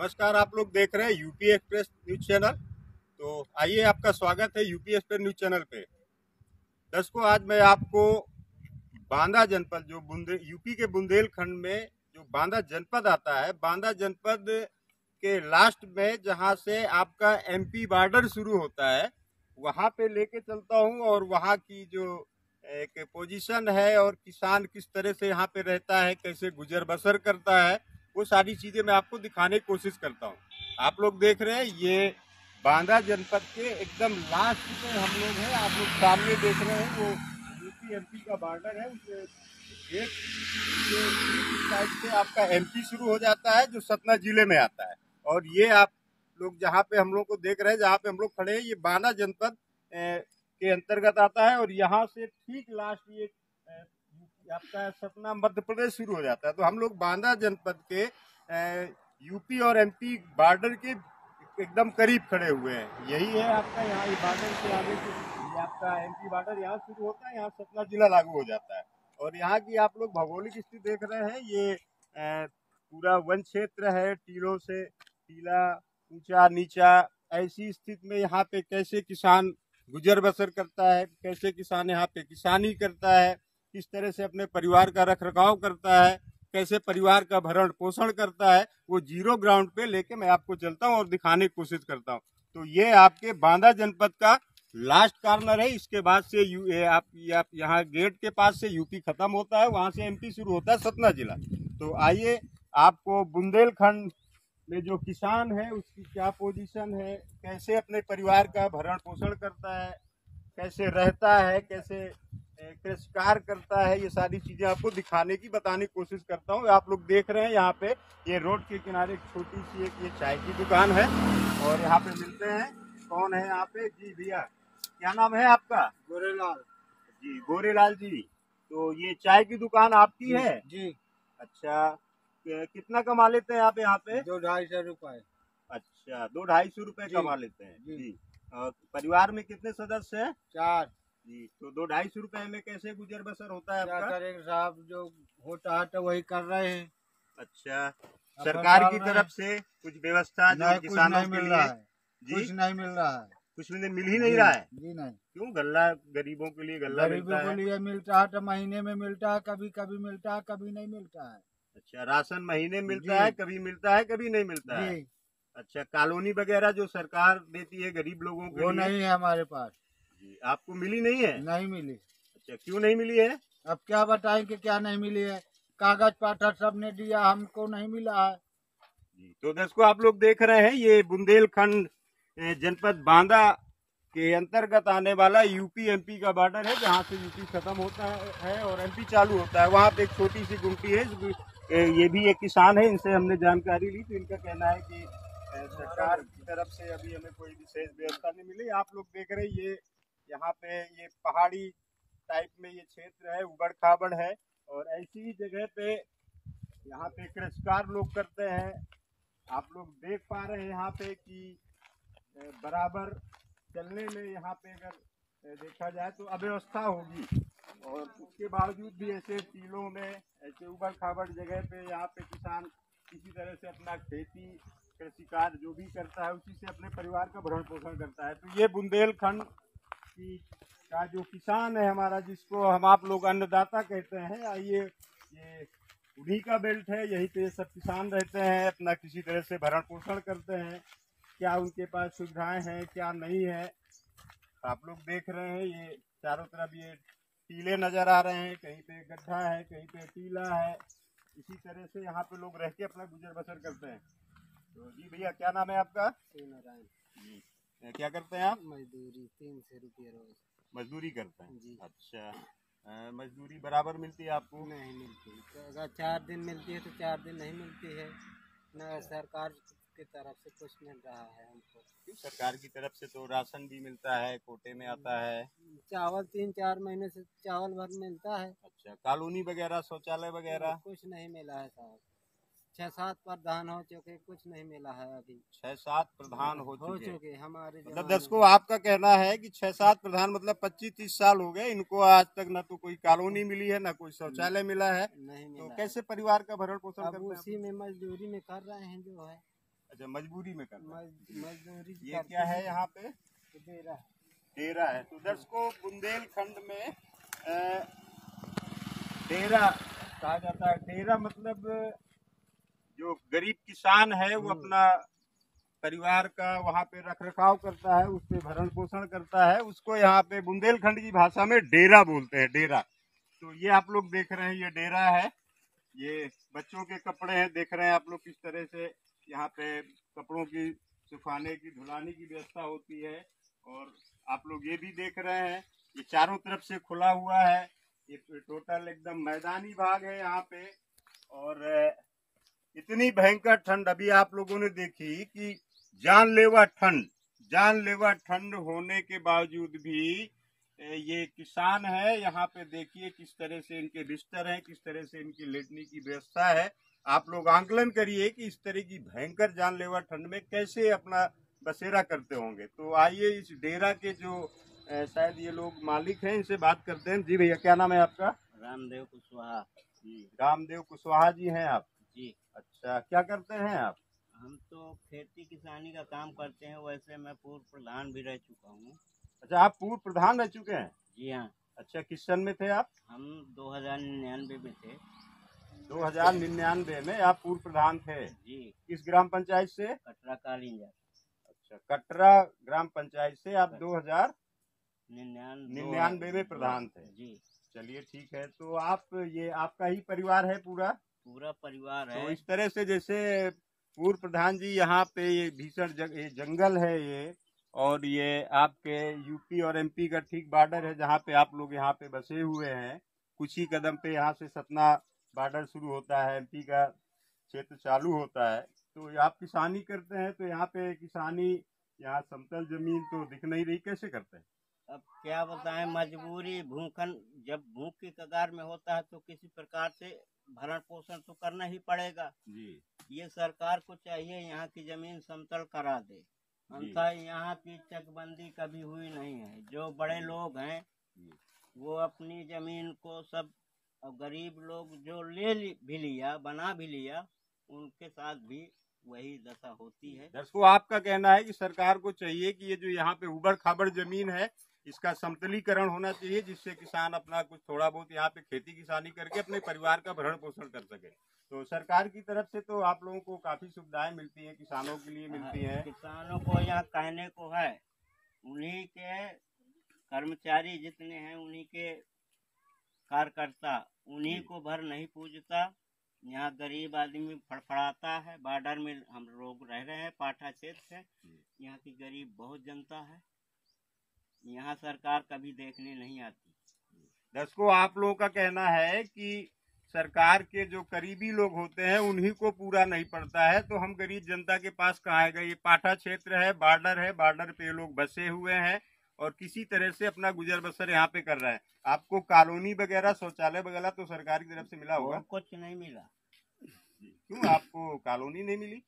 नमस्कार, आप लोग देख रहे हैं यूपी एक्सप्रेस न्यूज़ चैनल। तो आइए, आपका स्वागत है यूपी एक्सप्रेस न्यूज़ चैनल पे। दर्शकों, आज मैं आपको बांदा जनपद, जो बुंदे, यूपी के बुंदेलखंड में जो बांदा जनपद आता है, बांदा जनपद के लास्ट में जहाँ से आपका एमपी बॉर्डर शुरू होता है, वहाँ पे लेके चलता हूँ और वहाँ की जो एक पोजीशन है और किसान किस तरह से यहाँ पे रहता है, कैसे गुजर बसर करता है वो सारी चीज़ें मैं आपको दिखाने की कोशिश करता हूँ। आप लोग देख रहे हैं, ये बांदा जनपद के एकदम लास्ट पे हम लोग हैं। आप लोग सामने देख रहे हैं, वो यूपी एमपी का बॉर्डर है। एक साइड से आपका एमपी शुरू हो जाता है, जो सतना ज़िले में आता है। और ये आप लोग जहाँ पे हम लोग को देख रहे हैं, जहाँ पे हम लोग खड़े हैं, ये बांदा जनपद के अंतर्गत आता है। और यहाँ से ठीक लास्ट ये आपका सतना मध्य प्रदेश शुरू हो जाता है। तो हम लोग बांदा जनपद के यूपी और एमपी बॉर्डर के एकदम करीब खड़े हुए हैं। यही है आपका यहाँ बॉर्डर से आगे आपका एमपी बॉर्डर यहाँ शुरू होता है, यहाँ सतना जिला लागू हो जाता है। और यहाँ की आप लोग भौगोलिक स्थिति देख रहे हैं, ये पूरा वन क्षेत्र है, टीलों से टीला, ऊँचा, नीचा, ऐसी स्थिति में यहाँ पे कैसे किसान गुजर बसर करता है, कैसे किसान यहाँ पे किसानी करता है किस तरह से अपने परिवार का रख रखाव करता है कैसे परिवार का भरण पोषण करता है वो ज़ीरो ग्राउंड पे लेके मैं आपको चलता हूँ और दिखाने की कोशिश करता हूँ। तो ये आपके बांदा जनपद का लास्ट कार्नर है। इसके बाद से यू ए, आप, आप यहाँ गेट के पास से यूपी खत्म होता है वहाँ से एमपी शुरू होता है सतना जिला। तो आइए आपको बुंदेलखंड में जो किसान है उसकी क्या पोजीशन है कैसे अपने परिवार का भरण पोषण करता है कैसे रहता है कैसे कृषिकार करता है ये सारी चीज़ें आपको दिखाने की बताने की कोशिश करता हूँ। आप लोग देख रहे हैं यहाँ पे ये रोड के किनारे एक छोटी सी एक ये चाय की दुकान है और यहाँ पे मिलते हैं। कौन है यहाँ पे? जी भैया। क्या नाम है आपका? गोरेलाल। जी गोरेलाल जी। तो ये चाय की दुकान आपकी है? जी। अच्छा कितना कमा लेते हैं आप यहाँ पे? दो ढाई सौ रूपए। अच्छा दो ढाई सौ रूपए कमा लेते हैं। जी, जी। परिवार में कितने सदस्य हैं? चार। जी तो दो ढाई सौ रुपए में कैसे गुजर बसर होता है क्या करेंगे साहब जो होता है तो वही कर रहे हैं। अच्छा सरकार की तरफ़ से कुछ व्यवस्था जो किसानों के लिए कुछ नहीं मिल रहा है। कुछ मिल ही नहीं रहा है? जी नहीं। क्यों? गल्ला गरीबों के लिए गल्ला गरीबों के लिए मिलता है तो महीने में मिलता है कभी कभी मिलता है कभी नहीं मिलता है। अच्छा राशन महीने मिलता है कभी मिलता है कभी नहीं मिलता है? अच्छा कॉलोनी वगैरह जो सरकार देती है गरीब लोगों को वो नहीं है हमारे पास। जी आपको मिली नहीं है? नहीं मिली। अच्छा क्यों नहीं मिली है? अब क्या बताएँ कि क्या नहीं मिली है? कागज़ पाठा सबने दिया हमको नहीं मिला है। जी तो दोस्तों आप लोग देख रहे हैं ये बुंदेलखंड जनपद बांदा के अंतर्गत आने वाला यूपी एमपी का बॉर्डर है जहाँ से यूपी खत्म होता है और एमपी चालू होता है। वहाँ पे एक छोटी सी गुमटी है ये भी एक किसान है इनसे हमने जानकारी ली तो इनका कहना है कि सरकार की तरफ़ से अभी हमें कोई विशेष व्यवस्था नहीं मिली। आप लोग देख रहे हैं ये यहाँ पे ये पहाड़ी टाइप में ये क्षेत्र है, उबड़ खाबड़ है और ऐसी जगह पे यहाँ पे कृषिकार लोग करते हैं। आप लोग देख पा रहे हैं यहाँ पे कि बराबर चलने में यहाँ पे अगर देखा जाए तो अव्यवस्था होगी और उसके बावजूद भी ऐसे टीलों में, ऐसे उबड़ खाबड़ जगह पे यहाँ पे किसान किसी तरह से अपना खेती कृषि कार्य जो भी करता है उसी से अपने परिवार का भरण पोषण करता है। तो ये बुंदेलखंड की का जो किसान है हमारा जिसको हम आप लोग अन्नदाता कहते हैं आइए ये उन्हीं का बेल्ट है यही पे सब किसान रहते हैं अपना किसी तरह से भरण पोषण करते हैं क्या उनके पास सुविधाएँ हैं क्या नहीं है आप लोग देख रहे हैं ये चारों तरफ़ ये टीले नज़र आ रहे हैं कहीं पे गड्ढा है कहीं पे टीला है इसी तरह से यहाँ पे लोग रह के अपना गुजर बसर करते हैं। तो जी भैया क्या नाम है आपका? नारायण। जी। क्या करते हैं आप? मजदूरी तीन सौ रुपये रोज। मजदूरी करते हैं? जी। अच्छा। मजदूरी बराबर मिलती है आपको? नहीं मिलती। तो अगर चार दिन मिलती है तो चार दिन नहीं मिलती है। न सरकार की तरफ़ से कुछ मिल रहा है हमको। सरकार की तरफ़ से तो राशन भी मिलता है कोटे में आता है। चावल तीन चार महीने से चावल भर मिलता है। अच्छा। कॉलोनी वगैरह शौचालय वगैरह? कुछ नहीं मिला है साहब। छह सात प्रधान हो चुके कुछ नहीं मिला है अभी। छह सात प्रधान हो चुके, हो चुके। हमारे मतलब दर्शकों आपका कहना है कि छह सात प्रधान मतलब पच्चीस तीस साल हो गए इनको आज तक न तो कोई कॉलोनी मिली है न कोई शौचालय मिला है। नहीं मिला तो कैसे परिवार का भरण पोषण करते उसी में मजदूरी में कर रहे हैं जो है। अच्छा मजबूरी में कर मज- मजदूरी ये क्या है यहाँ पे? है। डेरा है। तो दर्शकों बुंदेलखंड में डेरा कहा जाता है। डेरा मतलब जो गरीब किसान है वो अपना परिवार का वहाँ पे रख रखाव करता है उस पे भरण पोषण करता है उसको यहाँ पे बुंदेलखंड की भाषा में डेरा बोलते हैं डेरा। तो ये आप लोग देख रहे हैं ये डेरा है। ये बच्चों के कपड़े हैं देख रहे हैं आप लोग किस तरह से यहाँ पे कपड़ों की सुखाने की धुलाने की व्यवस्था होती है। और आप लोग ये भी देख रहे हैं ये चारों तरफ़ से खुला हुआ है। ये टोटल एकदम मैदानी भाग है यहाँ पे। और इतनी भयंकर ठंड अभी आप लोगों ने देखी कि जानलेवा ठंड जानलेवा ठंड होने के बावजूद भी ये किसान है यहाँ पे देखिए किस तरह से इनके बिस्तर हैं किस तरह से इनकी लेटने की व्यवस्था है। आप लोग आंकलन करिए कि इस तरह की भयंकर जानलेवा ठंड में कैसे अपना बसेरा करते होंगे। तो आइए इस डेरा के जो शायद ये लोग मालिक हैं इनसे बात करते हैं। जी भैया क्या नाम है आपका? रामदेव कुशवाहा। जी रामदेव कुशवाहा जी हैं आप। जी अच्छा। क्या करते हैं आप? हम तो खेती किसानी का काम करते हैं वैसे मैं पूर्व प्रधान भी रह चुका हूँ। अच्छा आप पूर्व प्रधान रह चुके हैं? जी हाँ। अच्छा किस सन में थे आप? हम दो हज़ार निन्यानवे में थे। दो हज़ार निन्यानवे में आप पूर्व प्रधान थे। जी। किस ग्राम पंचायत से? कटरा कालिंजा। अच्छा कटरा ग्राम पंचायत से आप दो हज़ार निन्यानवे निन्यानवे में प्रधान थे। जी। चलिए ठीक है। तो आप ये आपका ही परिवार है पूरा? पूरा परिवार है तो है। इस तरह से जैसे पूर्व प्रधान जी यहाँ पे ये भीषण जग, ये जंगल है ये और ये आपके यूपी और एमपी का ठीक बॉर्डर है जहाँ पे आप लोग यहाँ पे बसे हुए हैं। कुछ ही कदम पे यहाँ से सतना बॉर्डर शुरू होता है एमपी का क्षेत्र चालू होता है। तो आप किसानी करते हैं तो यहाँ पे किसानी यहाँ समतल ज़मीन तो दिख नहीं रही कैसे करते हैं? अब क्या बताएँ मजबूरी भूखन जब भूख की कगार में होता है तो किसी प्रकार से भरण पोषण तो करना ही पड़ेगा। जी। ये सरकार को चाहिए यहाँ की ज़मीन समतल करा दे। अन्यथा यहाँ की चकबंदी कभी हुई नहीं है। जो बड़े लोग हैं वो अपनी ज़मीन को सब और गरीब लोग जो ले ली- भी लिया बना भी लिया उनके साथ भी वही दशा होती है। दर्शकों आपका कहना है कि सरकार को चाहिए कि ये जो यहाँ पे उबड़ खाबड़ ज़मीन है इसका समतलीकरण होना चाहिए जिससे किसान अपना कुछ थोड़ा बहुत यहाँ पे खेती किसानी करके अपने परिवार का भरण पोषण कर सके। तो सरकार की तरफ़ से तो आप लोगों को काफ़ी सुविधाएँ मिलती हैं किसानों के लिए मिलती हैं। किसानों को यहाँ कहने को है उन्हीं के कर्मचारी जितने हैं उन्हीं के कार्यकर्ता उन्हीं को भर नहीं पूजता। यहाँ गरीब आदमी फड़फड़ाता है बॉर्डर में हम लोग रह रहे हैं पाठा क्षेत्र है। यहाँ की गरीब बहुत जनता है। यहाँ सरकार कभी देखने नहीं आती। दर्शकों आप लोगों का कहना है कि सरकार के जो करीबी लोग होते हैं उन्हीं को पूरा नहीं पड़ता है। तो हम गरीब जनता के पास कहाँ आएगा? ये पाठा क्षेत्र है बॉर्डर है बॉर्डर पे लोग बसे हुए हैं और किसी तरह से अपना गुजर बसर यहाँ पे कर रहे हैं। आपको कॉलोनी वगैरह शौचालय वगैरह तो सरकार की तरफ़ से मिला होगा? कुछ नहीं मिला। क्यों आपको कॉलोनी नहीं मिली?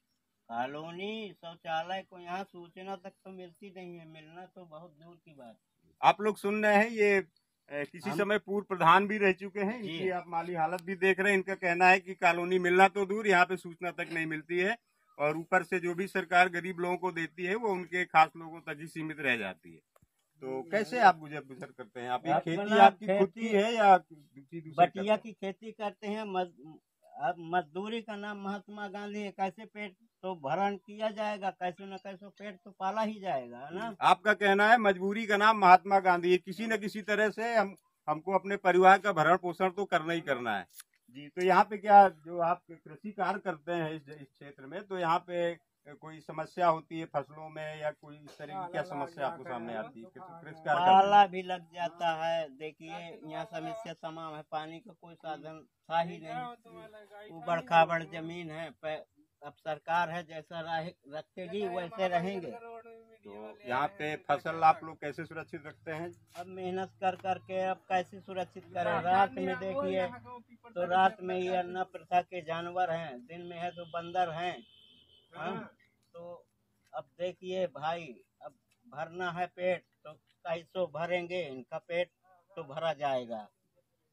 कॉलोनी शौचालय को यहाँ सूचना तक तो मिलती नहीं है मिलना तो बहुत दूर की बात आप लोग सुन रहे हैं ये किसी हम- समय पूर्व प्रधान भी रह चुके हैं इनकी आप माली हालत भी देख रहे हैं इनका कहना है कि कॉलोनी मिलना तो दूर यहाँ पे सूचना तक नहीं मिलती है और ऊपर से जो भी सरकार गरीब लोगों को देती है वो उनके खास लोगों तक ही सीमित रह जाती है। तो कैसे आप गुजर गुजर करते हैं? आप खेती आपकी खुद की खेती- है या बटिया की खेती करते हैं मज, अब मजदूरी का नाम महात्मा गांधी है कैसे पेट तो भरण किया जाएगा कैसे न कैसे पेट तो पाला ही जाएगा है ना? आपका कहना है मजबूरी का नाम महात्मा गांधी है। किसी न किसी तरह से हम हमको अपने परिवार का भरण पोषण तो करना ही करना है। जी तो यहाँ पे क्या जो आप कृषि कार्य करते हैं इस, इस क्षेत्र में तो यहाँ पे कोई समस्या होती है फ़सलों में या कोई इस तरह की क्या समस्या आपको सामने आती है? पाला भी लग जाता है। देखिए यहाँ समस्या तमाम है। पानी का कोई साधन था ही नहीं। ऊबड़ बड़ ज़मीन है अब सरकार है जैसा रहे- रखेगी वैसे रहेंगे। तो यहाँ पे फ़सल आप लोग कैसे सुरक्षित रखते हैं? अब मेहनत कर करके अब कैसे सुरक्षित करें? रात में देखिए तो रात में ये अन्ना प्रथा के जानवर हैं दिन में है तो बंदर हैं। हाँ? तो अब देखिए भाई अब भरना है पेट तो कैसो भरेंगे इनका पेट तो भरा जाएगा।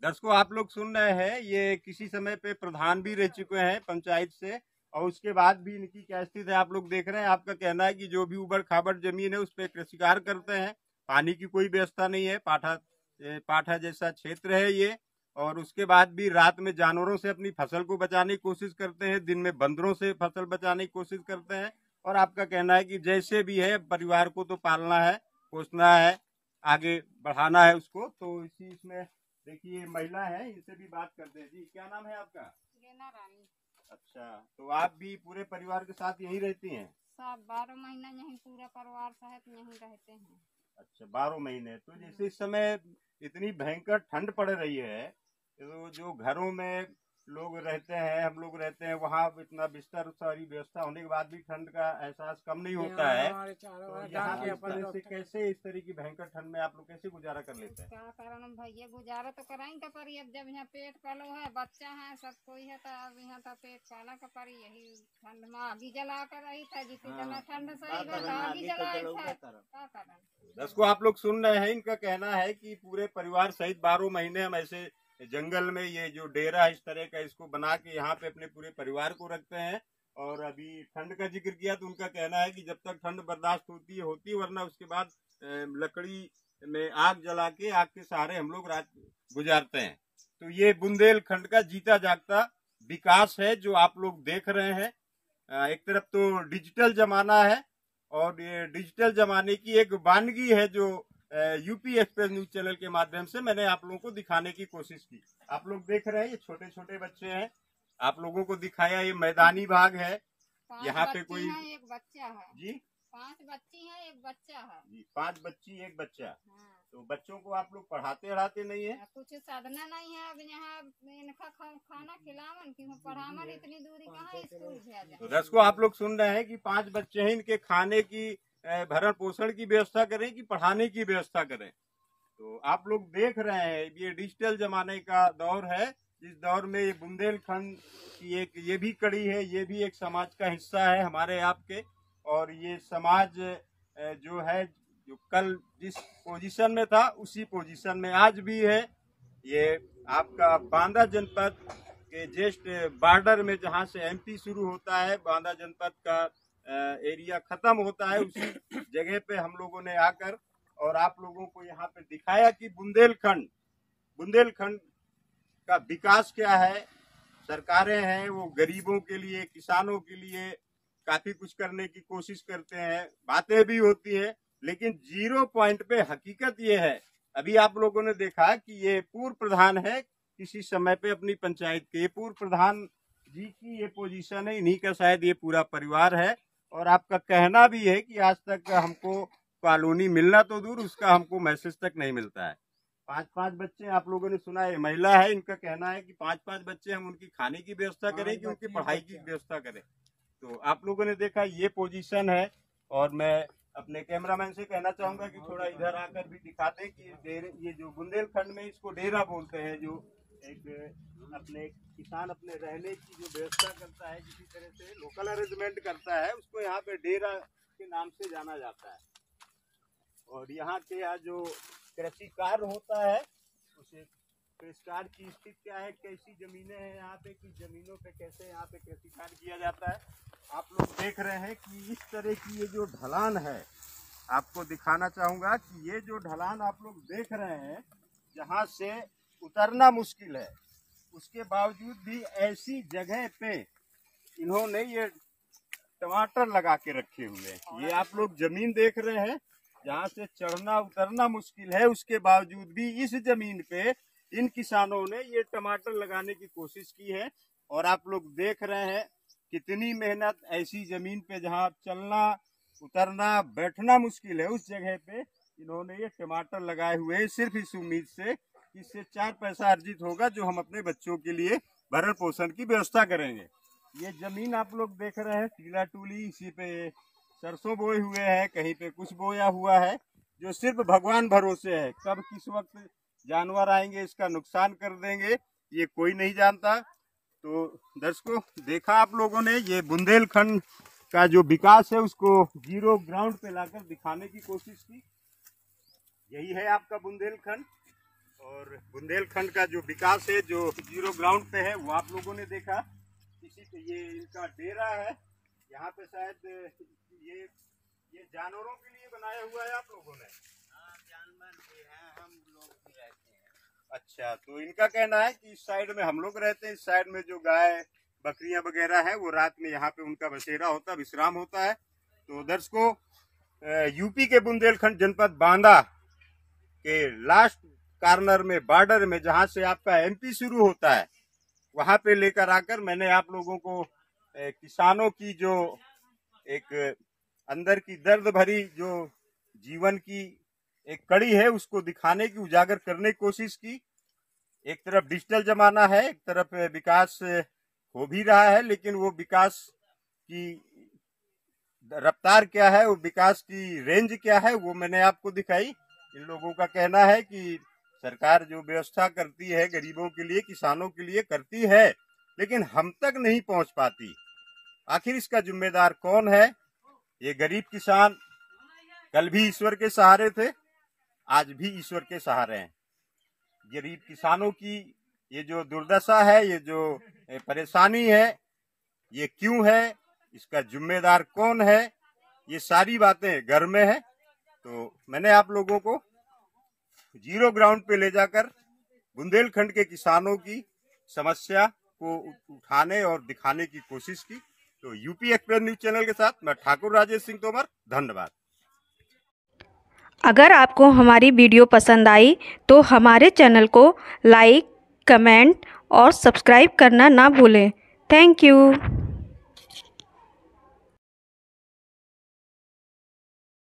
दर्शकों आप लोग सुन रहे हैं ये किसी समय पे प्रधान भी रह चुके हैं पंचायत से। और उसके बाद भी इनकी क्या स्थिति है, आप लोग देख रहे हैं। आपका कहना है कि जो भी उबड़ खाबड़ ज़मीन है, उस पर कृषिकार करते हैं। पानी की कोई व्यवस्था नहीं है। पाठा पाठा जैसा क्षेत्र है ये। और उसके बाद भी रात में जानवरों से अपनी फ़सल को बचाने की कोशिश करते हैं। दिन में बंदरों से फ़सल बचाने की कोशिश करते हैं। और आपका कहना है कि जैसे भी है, परिवार को तो पालना है, पोसना है, आगे बढ़ाना है उसको। तो इसी इसमें देखिए, महिला है, इनसे भी बात करते हैं। जी, क्या नाम है आपका? रानी। अच्छा तो आप भी पूरे परिवार के साथ यहीं रहती हैं? सब बारह महीना यहीं पूरा परिवार सहित यहीं रहते हैं। अच्छा बारह महीने। तो जैसे इस समय इतनी भयंकर ठंड पड़ रही है तो जो घरों में लोग रहते हैं हम लोग रहते हैं वहाँ इतना बिस्तर सारी व्यवस्था होने के बाद भी ठंड का एहसास कम नहीं होता है। तो यहाँ तरह से कैसे इस तरह की भयंकर ठंड में आप लोग कैसे गुजारा कर लेते हैं? क्या कारण हम भैया? गुजारा तो कराएँगे परी अब जब यहाँ पेट पालो है बच्चा है सब कोई है तो अब यहाँ तो पेट पाला का परी यही ठंड में आगी जला कर रही था जितनी हाँ। जना ठंड सही है तो आगी तो जलाई था। क्या कारण? दस आप लोग सुन रहे हैं इनका कहना है कि पूरे परिवार सहित बारह महीने हम ऐसे जंगल में ये जो डेरा इस तरह का इसको बना के यहाँ पे अपने पूरे परिवार को रखते हैं। और अभी ठंड का ज़िक्र किया तो उनका कहना है कि जब तक ठंड बर्दाश्त होती है होती है, वरना उसके बाद लकड़ी में आग जला के, आग के सहारे हम लोग रात गुजारते हैं। तो ये बुंदेलखंड का जीता जागता विकास है जो आप लोग देख रहे हैं। एक तरफ़ तो डिजिटल जमाना है और ये डिजिटल जमाने की एक वानगी है जो यूपी एक्सप्रेस न्यूज़ चैनल के माध्यम से मैंने आप लोगों को दिखाने की कोशिश की। आप लोग देख रहे हैं ये छोटे छोटे बच्चे हैं। आप लोगों को दिखाया ये मैदानी भाग है। यहाँ पे कोई- हैं, एक बच्चा है। जी? पाँच बच्ची है एक बच्चा है। जी पाँच बच्ची एक बच्चा। हाँ। तो बच्चों को आप लोग पढ़ाते पढ़ाते नहीं है? कुछ साधना नहीं है अब यहाँ इनका खाना खिलावन कि पढ़ावन इतनी दूरी कहाँ स्कूल भेजा तो दर्शकों आप लोग सुन रहे हैं कि पाँच बच्चे हैं इनके खाने की अ, भरण पोषण की व्यवस्था करें कि पढ़ाने की व्यवस्था करें। तो आप लोग देख रहे हैं ये डिजिटल जमाने का दौर है इस दौर में ये बुंदेलखंड की एक ये भी कड़ी है ये भी एक समाज का हिस्सा है हमारे आपके और ये समाज जो है जो कल जिस पोजीशन में था उसी पोजीशन में आज भी है। ये आपका बांदा जनपद के जस्ट बॉर्डर में जहाँ से एमपी शुरू होता है बांदा जनपद का एरिया खत्म होता है उसी जगह पे हम लोगों ने आकर और आप लोगों को यहाँ पे दिखाया कि बुंदेलखंड बुंदेलखंड का विकास क्या है? सरकारें हैं वो गरीबों के लिए किसानों के लिए काफ़ी कुछ करने की कोशिश करते हैं बातें भी होती है लेकिन ज़ीरो पॉइंट पे हकीकत ये है। अभी आप लोगों ने देखा कि ये पूर्व प्रधान है किसी समय पे अपनी पंचायत के पूर्व प्रधान जी की ये पोजीशन है इन्हीं का शायद ये पूरा परिवार है। और आपका कहना भी है कि आज तक हमको कॉलोनी मिलना तो दूर उसका हमको मैसेज तक नहीं मिलता है। पाँच पाँच बच्चे आप लोगों ने सुना है महिला है इनका कहना है कि पाँच पाँच बच्चे हम उनकी खाने की व्यवस्था करें कि उनकी पढ़ाई की व्यवस्था करें। तो आप लोगों ने देखा ये पोजीशन है और मैं अपने कैमरामैन से कहना चाहूँगा कि थोड़ा इधर आकर भी दिखा दें कि ये जो बुंदेलखंड में इसको डेरा बोलते हैं जो एक, अपने किसान अपने रहने की जो व्यवस्था करता है किसी तरह से लोकल अरेंजमेंट करता है, उसको यहाँ पे डेरा के नाम से जाना जाता है। और यहाँ के यहाँ जो कृषि कार्य होता है, उसे कृषि कार्य की स्थिति क्या है, कैसी जमीनें हैं यहाँ पे, किस जमीनों पे, कैसे यहाँ पे कृषि कार्य किया जाता है, आप लोग देख रहे हैं कि इस तरह की ये जो ढलान है, आपको दिखाना चाहूँगा कि ये जो ढलान आप लोग देख रहे हैं, जहाँ से उतरना मुश्किल है। उसके बावजूद भी ऐसी जगह पे इन्होंने ये टमाटर लगा के रखे हुए हैं। ये आप लोग ज़मीन देख रहे हैं, जहाँ से चढ़ना, उतरना मुश्किल है। उसके बावजूद भी इस ज़मीन पे इन किसानों ने ये टमाटर लगाने की कोशिश की है और आप लोग देख रहे हैं कितनी मेहनत ऐसी ज़मीन पे जहाँ चलना, उतरना, बैठना मुश्किल है। उस जगह पे इन्होंने ये टमाटर लगाए हुए सिर्फ़ इस उम्मीद से इससे चार पैसा अर्जित होगा जो हम अपने बच्चों के लिए भरण पोषण की व्यवस्था करेंगे। ये ज़मीन आप लोग देख रहे हैं, टीला टूली, इसी पे सरसों बोए हुए हैं, कहीं पे कुछ बोया हुआ है, जो सिर्फ़ भगवान भरोसे है। कब, किस वक्त जानवर आएँगे, इसका नुकसान कर देंगे, ये कोई नहीं जानता। तो दर्शकों, देखा आप लोगों ने, ये बुंदेलखंड का जो विकास है, उसको ज़ीरो ग्राउंड पे लाकर दिखाने की कोशिश की। यही है आपका बुंदेलखंड। और बुंदेलखंड का जो विकास है जो ज़ीरो ग्राउंड पे है वो आप लोगों ने देखा। इसी किसी ये इनका डेरा है। यहाँ पे शायद ये ये जानवरों के लिए बनाया हुआ है आप लोगों ने? हाँ जानवर भी हैं हम लोग भी रहते हैं। अच्छा तो इनका कहना है कि इस साइड में हम लोग रहते हैं इस साइड में जो गाय बकरियाँ वगैरह है वो रात में यहाँ पे उनका बसेरा होता है विश्राम होता है। तो दर्शकों यूपी के बुंदेलखंड जनपद बांदा के लास्ट कार्नर में, बॉर्डर में, जहाँ से आपका एमपी शुरू होता है, वहाँ पे लेकर आकर मैंने आप लोगों को किसानों की जो एक अंदर की दर्द भरी जो जीवन की एक कड़ी है, उसको दिखाने की, उजागर करने की कोशिश की। एक तरफ़ डिजिटल जमाना है, एक तरफ़ विकास हो भी रहा है, लेकिन वो विकास की रफ्तार क्या है, वो विकास की रेंज क्या है, वो मैंने आपको दिखाई। इन लोगों का कहना है कि सरकार जो व्यवस्था करती है गरीबों के लिए, किसानों के लिए करती है, लेकिन हम तक नहीं पहुँच पाती। आखिर इसका जिम्मेदार कौन है? ये गरीब किसान कल भी ईश्वर के सहारे थे, आज भी ईश्वर के सहारे हैं। गरीब किसानों की ये जो दुर्दशा है, ये जो परेशानी है, ये क्यों है? इसका जिम्मेदार कौन है? ये सारी बातें घर में है तो मैंने आप लोगों को ज़ीरो ग्राउंड पे ले जाकर बुंदेलखंड के किसानों की समस्या को उठाने और दिखाने की कोशिश की। तो यूपी एक्सप्रेस न्यूज़ चैनल के साथ मैं ठाकुर राजेश सिंह तोमर, धन्यवाद। अगर आपको हमारी वीडियो पसंद आई तो हमारे चैनल को लाइक, कमेंट और सब्सक्राइब करना ना भूलें। Thank you.